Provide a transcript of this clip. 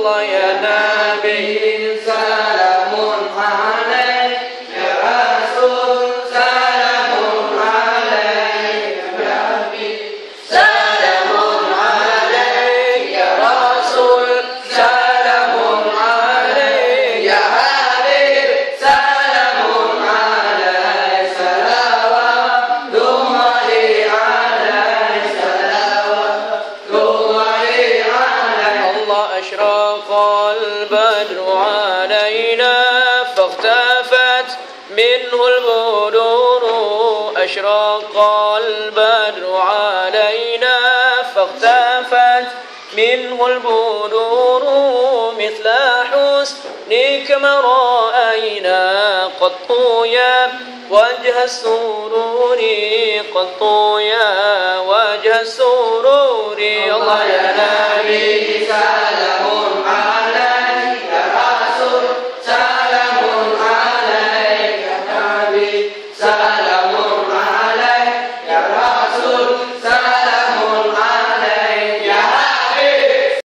الله يا نبي سلام أشرق البدر علينا فاختفت منه البدور أشرق البدر علينا فاختفت منه البدور مثل حسنك ما رأينا قط يا وجه السرور. قط يا وجه السرور. الله يا نبي